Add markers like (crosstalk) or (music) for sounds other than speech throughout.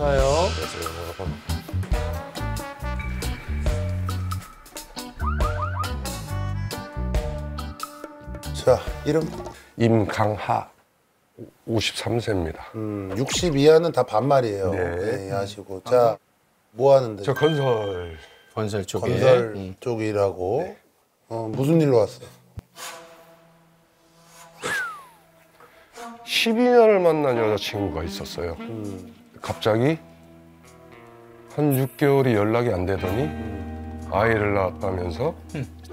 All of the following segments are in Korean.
와요. 자, 이름 임강하 53세입니다. 음, 60 이하는 다 반말이에요. 네. 네, 하시고. 자, 뭐 하는데? 저 건설 건설 쪽에. 건설 음. 쪽 일하고. 어, 무슨 일로 왔어요? 12년을 만난 여자친구가 있었어요. 갑자기 한 6개월이 연락이 안 되더니 아이를 낳았다면서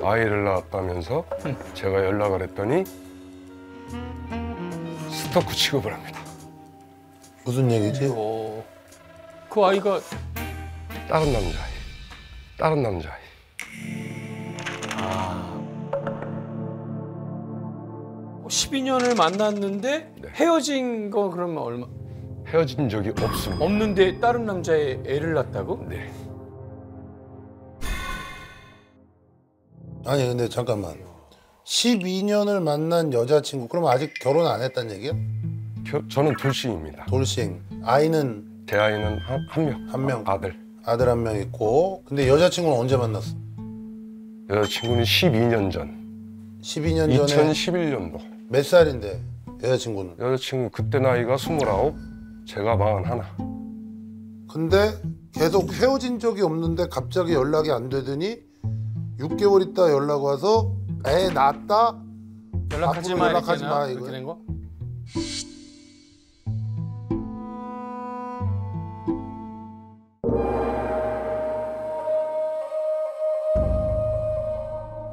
아이를 낳았다면서 제가 연락을 했더니 스토커 취급을 합니다. 무슨 얘기지? 어. 그 아이가 다른 남자애. 다른 남자애. 아. 12년을 만났는데 네. 헤어진 거 그러면 얼마 헤어진 적이 없습니다. 없는데 다른 남자의 애를 낳았다고? 네. 아니, 근데 잠깐만. 12년을 만난 여자친구, 그럼 아직 결혼 안 했단 얘기야? 겨- 저는 돌싱입니다. 돌싱. 아이는 제 아이는 한, 한 명. 한 명. 아 들. 아들 한 명 있고. 근데 여자친구는 언제 만났어? 여자친구는 12년 전. 12년 전에 2011년도. 몇 살인데 여자친구는? 여자친구 그때 나이가 29, 제가 41. 근데 계속 헤어진 적이 없는데 갑자기 연락이 안 되더니 6개월 있다 연락 와서 애 낳았다? 연락하지 앞으로 마 연락하지 이렇게, 마, 이렇게? 된 거?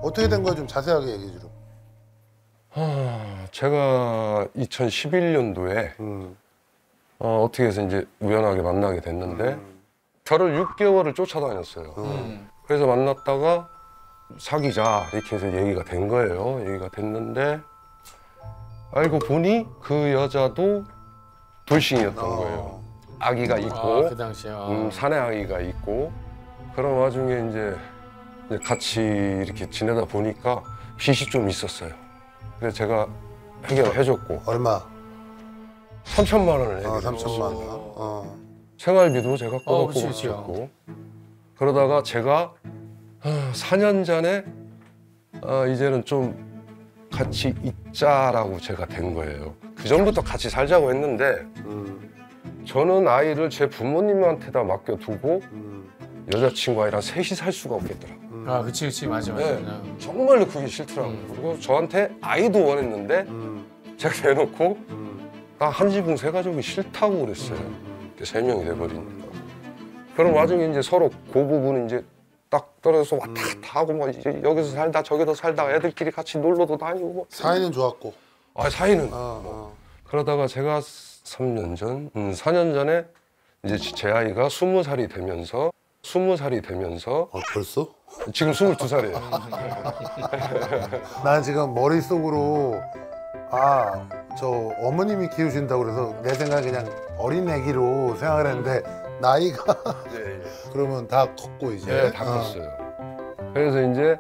어떻게 된 거야 좀 자세하게 얘기해 주라. 아, 제가 2011년도에 음. 어, 떻게 해서 이제 우연하게 만나게 됐는데 음. 저를 6개월을 쫓아다녔어요. 음. 그래서 만났다가 사귀자 이렇게 해서 얘기가 된 거예요. 얘기가 됐는데 알고 보니 그 여자도 돌싱이었던 거예요. 아기가 있고 아, 그 당시에. 아. 음, 사내 아이가 있고 그런 와중에 이제 이제 같이 이렇게 지내다 보니까 빚이 좀 있었어요. 그래서 제가 해결해줬고 얼마? 3천만 원을 어, 해결했어요. 3천만 원. 어. 생활비도 제가 어, 꼬박꼬박 그치. 줬고 그러다가 제가 아, 4년 전에 아, 이제는 좀 같이 있자라고 제가 된 거예요. 그 전부터 같이 살자고 했는데 음. 저는 아이를 제 부모님한테다 맡겨두고 음. 여자친구 아이랑 셋이 살 수가 없겠더라고요. 음. 아, 그치, 그치, 맞아, 맞아. 네. 정말로 그게 싫더라고요. 음. 그리고 저한테 아이도 원했는데 음. 제가 대놓고 음. 나한 지붕 세 가족이 싫다고 그랬어요. 음. 이렇게 세 명이 돼버리니까. 그런 와중에 이제 서로 그 부분은 이제 딱 떨어져서 왔다 갔다 하고 뭐 이제 여기서 살다 저기서 살다 애들끼리 같이 놀러도 다니고 뭐. 사이는 좋았고. 아 사이는 어, 어. 그러다가 제가 3년 전, 음, 4년 전에 이제 제 아이가 20살이 되면서 20살이 되면서 어, 벌써? 지금 22살이에요. 난 (laughs) 지금 머릿속으로 아, 저 어머님이 키우신다고 그래서 내 생각에 그냥 어린 애기로 생각을 했는데 나이가 (laughs) 네, 그러면 다 컸고 이제. 네, 다 어. 컸어요. 그래서 이제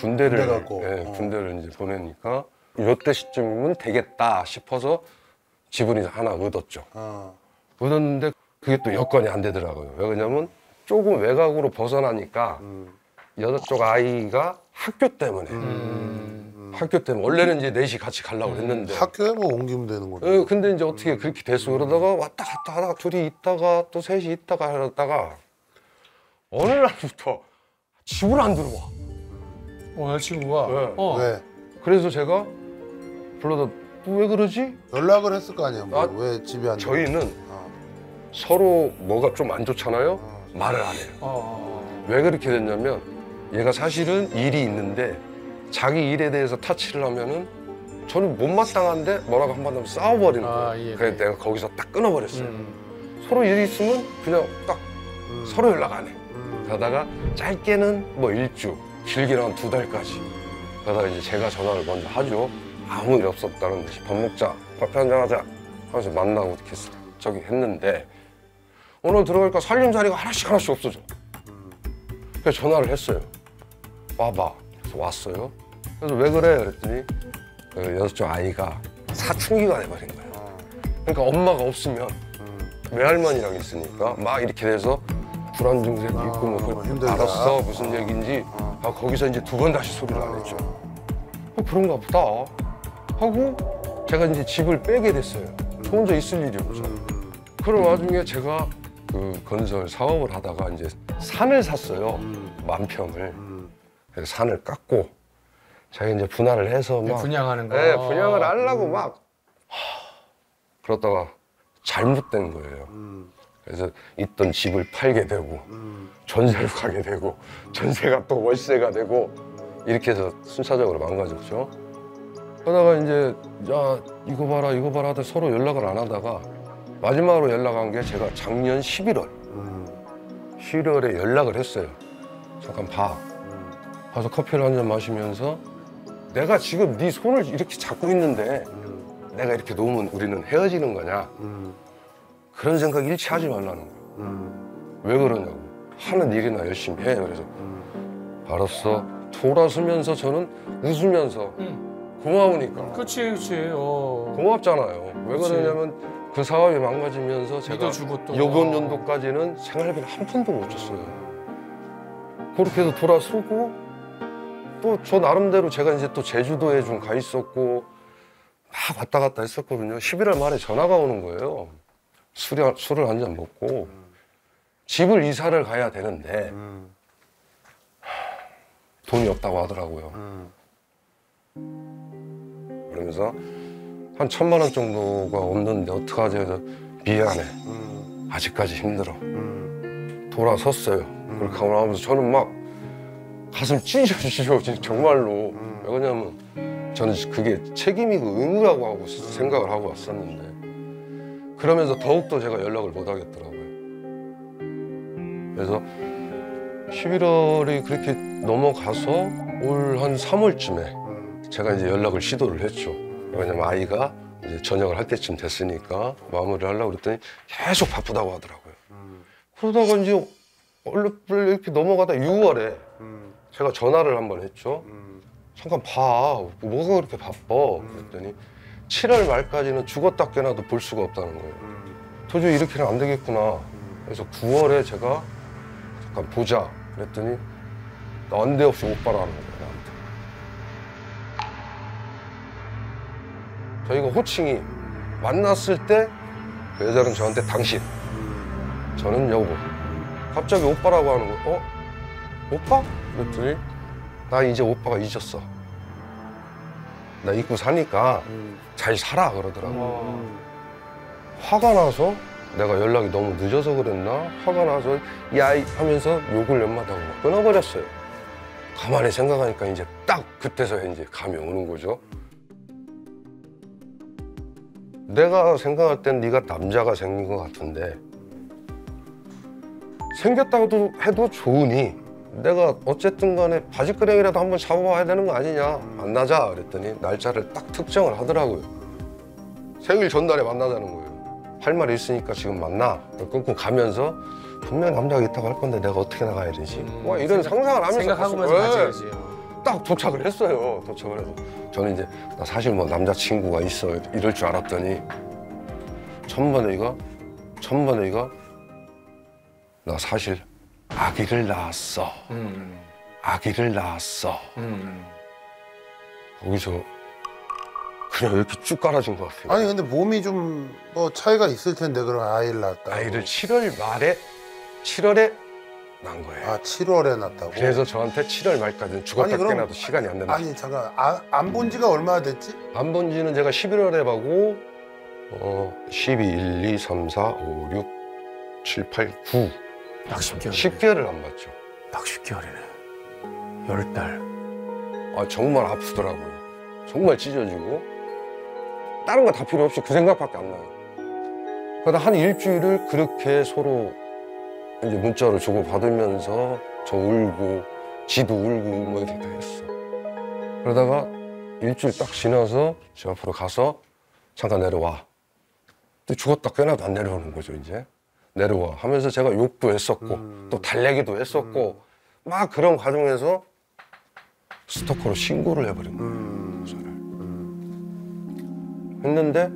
군대를 군대 갔고. 예, 어. 군대를 이제 보내니까 이때 시점이면 되겠다 싶어서 집을 이제 하나 얻었죠. 어. 얻었는데 그게 또 여건이 안 되더라고요. 왜 그러냐면 조금 외곽으로 벗어나니까 음. 여자 쪽 아이가 학교 때문에 음. 학교 때문에 원래는 이제 넷이 같이 가려고 했는데 학교에 뭐 옮기면 되는 거네. 예, 근데 이제 어떻게 그렇게 됐어 그러다가 왔다 갔다 하다가 둘이 있다가 또 셋이 있다가 하다가 어느 날부터 집을 안 들어와. 어, 여자친구가. 네. 어. 왜? 그래서 제가 불러다 "너왜 그러지? 연락을 했을 거 아니야. 뭐. 아, 왜 집에 안 들어와? 저희는 어. 서로 뭐가 좀 안 좋잖아요. 어. 말을 안 해요. 어. 왜 그렇게 됐냐면 얘가 사실은 일이 있는데 자기 일에 대해서 타치를 하면은 저는 못마땅한데 뭐라고 한마디 하면 싸워버리는 아, 거예요. 예, 그래서 네. 내가 거기서 딱 끊어버렸어요. 음. 서로 일이 있으면 그냥 딱 음. 서로 연락 안 해. 음. 가다가 짧게는 뭐 일주, 길게는 한 두 달까지. 그러다가 이제 제가 전화를 먼저 하죠. 아무 일 없었다는 듯이 밥 먹자, 커피 한잔 하자 하면서 만나고 이렇게 쓱 저기 했는데 오늘 들어가니까 살림살이가 하나씩 하나씩 없어져. 그래서 전화를 했어요. 와봐. 그래서 왔어요. 그래서 왜 그래? 그랬더니 그 여섯 쪽 아이가 사춘기가 돼버린 거예요. 어. 그러니까 엄마가 없으면 음. 외할머니랑 있으니까 막 이렇게 돼서 불안 증세 있고 뭐 아, 그- 힘들다. 알았어 무슨 얘기인지 아 거기서 이제 두 번 다시 소리를 안 했죠. 어, 그런가 보다 하고 제가 이제 집을 빼게 됐어요. 저 혼자 있을 일이 없죠. 그런 와중에 제가 그 건설 사업을 하다가 이제 산을 샀어요. 만 평을. 그래서 산을 깎고 제가 이제 분할을 해서 막 분양하는 거. 네, 분양을 하려고 막 하, 그러다가 잘못된 거예요. 그래서 있던 집을 팔게 되고 전세로 가게 되고 전세가 또 월세가 되고 이렇게 해서 순차적으로 망가졌죠. 그러다가 이제 야 이거 봐라 이거 봐라 하다 서로 연락을 안 하다가 마지막으로 연락한 게 제가 작년 11월 11월에 연락을 했어요. 잠깐 봐. 가서 커피를 한 잔 마시면서 내가 지금 네 손을 이렇게 잡고 있는데 내가 이렇게 놓으면 우리는 헤어지는 거냐 그런 생각 일치 하지 말라는 거야 왜 그러냐고 하는 일이나 열심히 해 그래서 알았어 돌아서면서 저는 웃으면서 응. 고마우니까 그렇지, 그렇지. 어. 고맙잖아요 왜 그치. 그러냐면 그 사업이 망가지면서 제가. 요번 연도까지는 생활비를 한 푼도 못 줬어요 그렇게 해서 돌아서고 또 저 나름대로 제가 이제 또 제주도에 좀 가 있었고 막 왔다 갔다 했었거든요. 11월 말에 전화가 오는 거예요. 술이, 술을 한 잔 먹고 집을 이사를 가야 되는데 돈이 없다고 하더라고요. 그러면서 한 천만 원 정도가 없는데 어떡하지 해서 미안해. 아직까지 힘들어. 돌아섰어요. 그렇게 하고 나면서 저는 막 가슴 찢어지죠, 정말로. 왜 그러냐면 저는 그게 책임이고 의무라고 하고 생각을 하고 왔었는데 그러면서 더욱더 제가 연락을 못 하겠더라고요. 그래서 11월이 그렇게 넘어가서 올 한 3월쯤에 제가 이제 연락을 시도를 했죠. 왜냐면 아이가 이제 저녁을 할 때쯤 됐으니까 마무리를 하려고 그랬더니 계속 바쁘다고 하더라고요. 그러다가 이제 얼른 이렇게 넘어가다 6월에 제가 전화를 한 번 했죠. 잠깐 봐. 뭐가 그렇게 바빠? 그랬더니 7월 말까지는 죽었다 깨나도 볼 수가 없다는 거예요. 도저히 이렇게는 안 되겠구나. 그래서 9월에 제가 잠깐 보자. 그랬더니 난데없이 오빠라는 거예요. 나한테. 저희가 호칭이 만났을 때 그 여자는 저한테 당신, 저는 여보. 갑자기 오빠라고 하는 거. 어? 오빠? 그랬더니 나 이제 오빠가 잊었어. 나 잊고 사니까 잘 살아 그러더라고. 어. 화가 나서 내가 연락이 너무 늦어서 그랬나? 화가 나서 야이 하면서 욕을 연마다고 막 끊어버렸어요. 가만히 생각하니까 이제 딱 그때서야 이제 감이 오는 거죠. 내가 생각할 땐 네가 남자가 생긴 것 같은데 생겼다고도 해도 좋으니 내가 어쨌든 간에 바지끄레기라도 한번 잡아봐야 되는 거 아니냐 만나자 그랬더니 날짜를 딱 특정을 하더라고요 생일 전날에 만나자는 거예요 할 말이 있으니까 지금 만나 끊고 가면서 분명 남자가 있다고 할 건데 내가 어떻게 나가야 되지 음, 와 이런 상상을 하면서 생각하고면서 갔어요. 가지, 네. 가지. 딱 도착을 했어요. 도착을 해서 저는 이제 나 사실 뭐 남자친구가 있어 이럴 줄 알았더니 천만에이가 천만에이가 나 사실 아기를 낳았어. 음, 아기를 낳았어. 음. 거기서 그냥 이렇게 쭉 깔아진 것 같아요. 아니 근데 몸이 좀 뭐 차이가 있을 텐데 그럼 아이를 낳았다. 아이를 7월 말에 7월에 낳은 거예요. 아 7월에 낳았다고. 그래서 저한테 7월 말까지는 죽었다 아니, 깨나도 시간이 안 된다. 아니 잠깐 아, 안본 지가 얼마나 됐지? 안 본 지는 제가 11월에 보고 어 12, 1, 2, 3, 4, 5, 6, 7, 8, 9 딱 10개월. 10개월을 안 봤죠. 딱 10개월이네. 열 달. 아 정말 아프더라고요. 정말 찢어지고 다른 거 다 필요 없이 그 생각밖에 안 나요. 그러다 한 일주일을 그렇게 서로 이제 문자로 주고 받으면서 저 울고 지도 울고 뭐 이렇게 다 했어. 그러다가 일주일 딱 지나서 제 앞으로 가서 잠깐 내려와. 또 죽었다 깨나도 안 내려오는 거죠 이제. 내려와 하면서 제가 욕도 했었고 또 달래기도 했었고 막 그런 과정에서 스토커로 신고를 해버린 거예요. 음. 저를. 했는데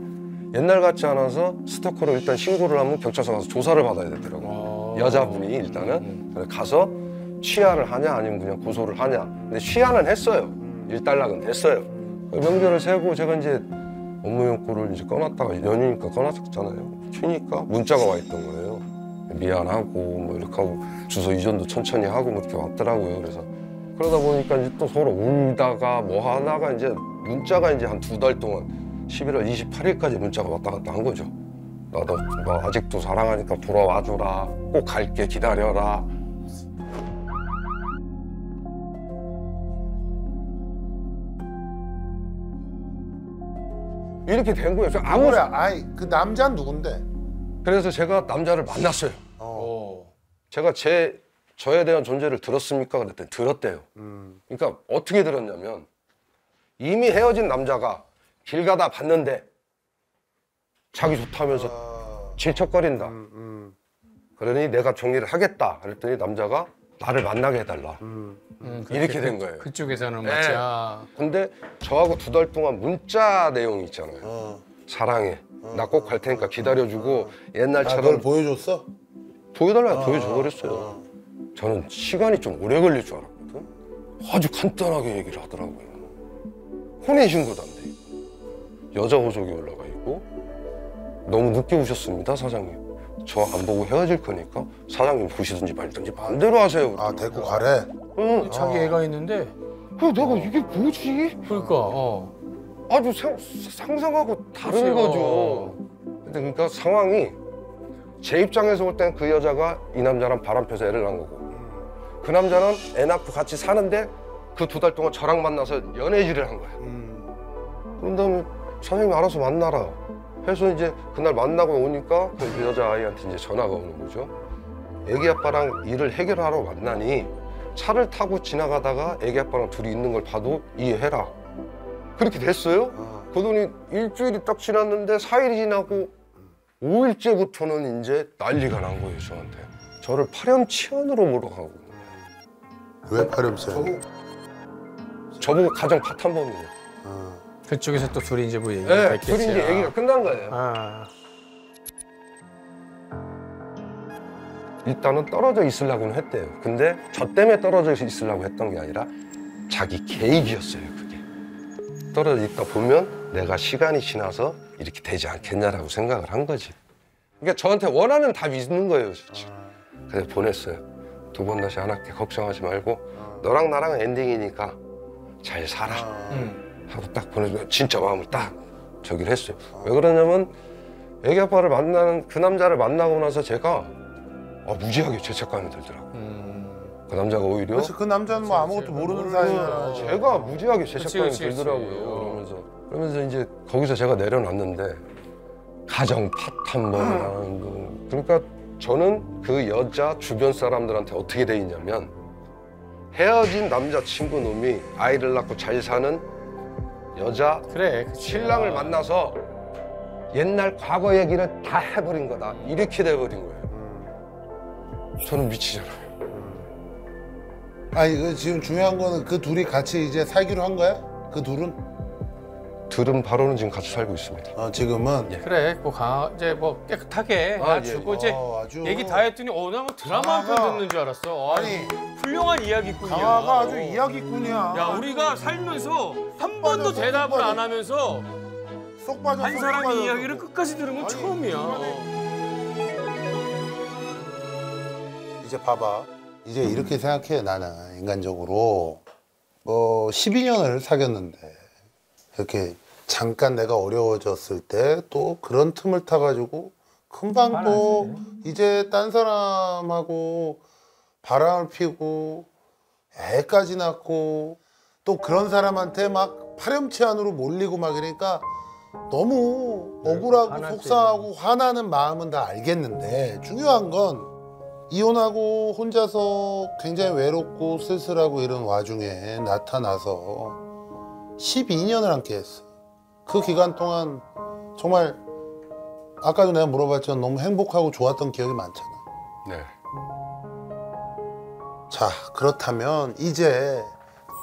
옛날 같지 않아서 스토커를 일단 신고를 하면 경찰서 가서 조사를 받아야 되더라고. 어. 여자분이 일단은 그래서 가서 취하를 하냐 아니면 그냥 고소를 하냐. 근데 취하는 했어요. 일단락은 됐어요. 명절을 세고 제가 이제 업무 용구를 이제 꺼놨다가 연휴니까 꺼놨었잖아요. 튀니까 문자가 와 있던 거예요. 미안하고 뭐 이렇게 하고 주소 이전도 천천히 하고 뭐 이렇게 왔더라고요. 그래서 그러다 보니까 이제 또 서로 울다가 뭐 하다가 이제 문자가 이제 한 두 달 동안 11월 28일까지 문자가 왔다 갔다 한 거죠. 나도 뭐 아직도 사랑하니까 돌아와 줘라. 꼭 갈게 기다려라. 이렇게 된 거예요. 아무래 아이 그 남자 는 누군데? 그래서 제가 남자를 만났어요. 어. 어. 제가 제 저에 대한 존재를 들었습니까? 그랬더니 들었대요. 음. 그러니까 어떻게 들었냐면 이미 헤어진 남자가 길 가다 봤는데 자기 좋다면서 아. 질척거린다. 음, 음, 그러니 내가 정리를 하겠다. 그랬더니 남자가 나를 만나게 해달라. 음. 음, 이렇게 된 그- 거예요. 그쪽에서는 네. 맞지. 아. 근데 저하고 두 달 동안 문자 내용이 있잖아요. 어. 사랑해. 나꼭 갈 테니까 기다려주고 아, 널 옛날처럼 보여줬어? 보여달라 어, 보여줘 버렸어요. 어. 저는 시간이 좀 오래 걸릴 줄 알았거든. 아주 간단하게 얘기를 하더라고요. 혼인신고도 안 돼. 여자 호적이 올라가 있고, 너무 늦게 오셨습니다, 사장님. 저 안 보고 헤어질 거니까 사장님 보시든지 말든지 마음대로 하세요. 아 데리고 가래. 응. 자기 애가 있는데. 그 내가 이게 뭐지? 그러니까. 어. 아주 상, 상상하고 다른 그치, 거죠. 어. 근데 그러니까 상황이 제 입장에서 볼 땐 그 여자가 이 남자랑 바람 펴서 애를 낳은 거고 그 남자는 애 낳고 같이 사는데 그 두 달 동안 저랑 만나서 연애질을 한 거예요. 음. 그런 다음에 사장님이 알아서 만나라. 해서 이제 그날 만나고 오니까 그 여자 아이한테 이제 전화가 오는 거죠. 애기 아빠랑 일을 해결하러 만나니 차를 타고 지나가다가 애기 아빠랑 둘이 있는 걸 봐도 이해해라. 그렇게 됐어요. 어. 그러더니 일주일이 딱 지났는데 4일이 지나고 5일째부터는 이제 난리가 난 거예요, 저한테. 저를 파렴치한으로 몰아가고. 왜 파렴치? 저보고 가정 파탄범이에요. 어. 그쪽에서 또 둘이 이제 뭐 얘기가 네, 됐겠지. 둘이 이제 아. 얘기가 끝난 거예요. 아. 일단은 떨어져 있으려고는 했대요. 근데 저 때문에 떨어져 있으려고 했던 게 아니라 자기 계획이었어요, 그게. 떨어져 있다 보면 내가 시간이 지나서 이렇게 되지 않겠냐라고 생각을 한 거지. 그러니까 저한테 원하는 답이 있는 거예요, 지금. 그래서 보냈어요. 두 번 다시 안 할게. 걱정하지 말고 너랑 나랑 엔딩이니까 잘 살아. 음. 하고 딱 보내주면 진짜 마음을 딱 저기를 했어요. 왜 그러냐면 애기 아빠를 만나는 그 남자를 만나고 나서 제가 아, 무지하게 죄책감이 들더라고. 요 음. 그 남자가 오히려 그래서 그 남자는 뭐 아무것도 모르는 사이잖아. 제가 무지하게 죄책감이 그치, 그치, 들더라고요. 그치. 그러면서 이제 거기서 제가 내려놨는데 가정 파탄범이라는 거. 그러니까 저는 그 여자 주변 사람들한테 어떻게 돼 있냐면 헤어진 남자친구 놈이 아이를 낳고 잘 사는 여자 그래. 그치. 신랑을 만나서 옛날 과거 얘기를 다 해버린 거다. 이렇게 돼버린 거예요. 저는 미치잖아요. 아니 그 지금 중요한 거는 그 둘이 같이 이제 살기로 한 거야? 그 둘은? 들은 바로는 지금 같이 살고 있습니다. 어 지금은. 예. 그래. 뭐 가, 이제 뭐 깨끗하게 아, 놔주고 예. 이제 어, 아주. 얘기 다 했더니 어, 나뭐 드라마 한편 강화가- 듣는 줄 알았어. 아니, 아니 훌륭한 이야기꾼이야. 강화가 아주 어. 이야기꾼이야. 야, 우리가 살면서 한 번도 빠졌어, 대답을 쏙안 하면서 쏙 빠졌어. 한쏙 사람의 빠졌어. 이야기를 끝까지 들은 건 아니, 처음이야. 이제 봐봐. 이제 이렇게 생각해 나는 인간적으로 뭐 12년을 사귀었는데 이렇게 잠깐 내가 어려워졌을 때 또 그런 틈을 타가지고 금방 또 이제 딴 사람하고 바람을 피고 애까지 낳고 또 그런 사람한테 막 파렴치한으로 몰리고 막 이러니까 너무 억울하고 화났지. 속상하고 화나는 마음은 다 알겠는데 중요한 건 이혼하고 혼자서 굉장히 외롭고 쓸쓸하고 이런 와중에 나타나서 12년을 함께 했어. 그 기간 동안 정말 아까도 내가 물어봤지만 너무 행복하고 좋았던 기억이 많잖아. 네. 자, 그렇다면 이제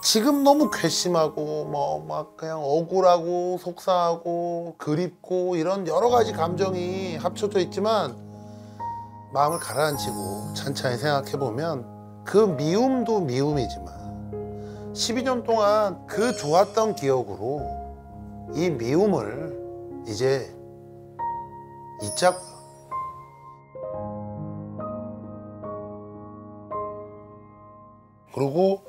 지금 너무 괘씸하고 뭐 막 그냥 억울하고 속상하고 그립고 이런 여러 가지 감정이 합쳐져 있지만 마음을 가라앉히고 천천히 생각해 보면 그 미움도 미움이지만 12년 동안 그 좋았던 기억으로 이 미움을 이제 잊자고 그리고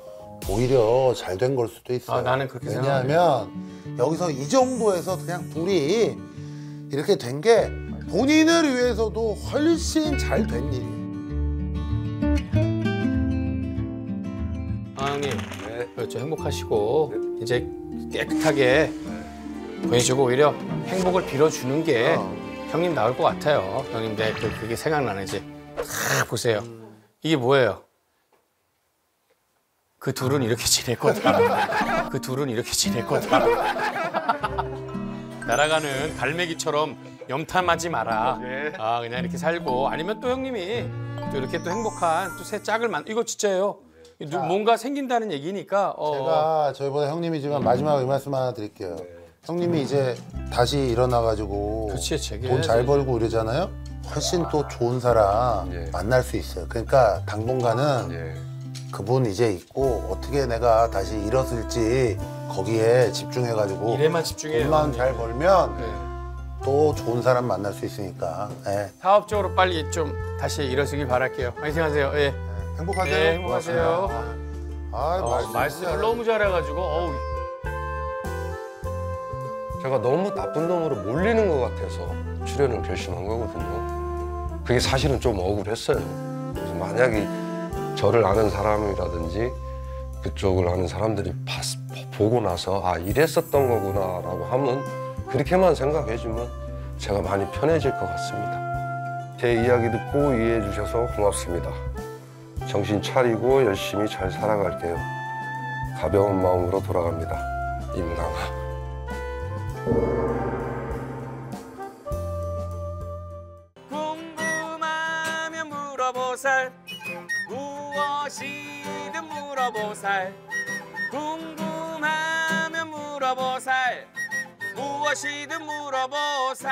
오히려 잘 된 걸 수도 있어요. 아, 나는 그렇게 왜냐하면 여기서 이 정도에서 그냥 둘이 이렇게 된 게 본인을 위해서도 훨씬 잘 된 일이에요. 그렇죠 행복하시고 이제 깨끗하게 보내주고 오히려 행복을 빌어주는 게 어. 형님 나올 것 같아요. 형님 내 그, 그게 생각나는지 다 보세요. 이게 뭐예요? 그 둘은 이렇게 지낼 거다. 그 둘은 이렇게 지낼 거다. 날아가는 갈매기처럼 염탐하지 마라. 아 그냥 이렇게 살고 아니면 또 형님이 또 이렇게 또 행복한 또 새 짝을 만 이거 진짜예요. 누- 뭔가 생긴다는 얘기니까 어, 제가 저희보다 형님이지만 마지막 이 말씀 하나 드릴게요. 형님이 이제 다시 일어나가지고 돈 잘 벌고 이러잖아요. 훨씬 또 좋은 사람 예. 만날 수 있어요. 그러니까 당분간은 예. 그분 이제 있고 어떻게 내가 다시 일었을지 거기에 집중해가지고 일에만 집중해요. 돈만. 잘 벌면 네. 또 좋은 사람 만날 수 있으니까 예. 사업적으로 빨리 좀 다시 일어서길 바랄게요. 화이팅하세요. 예. 행복하세요. 네, 행복하세요. 아, 어, 말씀 말씀을 너무 잘해가지고 어우. 제가 너무 나쁜 놈으로 몰리는 것 같아서 출연을 결심한 거거든요. 그게 사실은 좀 억울했어요. 그래서 만약에 저를 아는 사람이라든지 그쪽을 아는 사람들이 봤, 보고 나서 아 이랬었던 거구나라고 하면 그렇게만 생각해주면 제가 많이 편해질 것 같습니다. 제 이야기 듣고 이해해 주셔서 고맙습니다. 정신 차리고 열심히 잘 살아갈게요. 가벼운 마음으로 돌아갑니다. 임강아. 궁금하면 물어보살 무엇이든 물어보살 궁금하면 물어보살 무엇이든 물어보살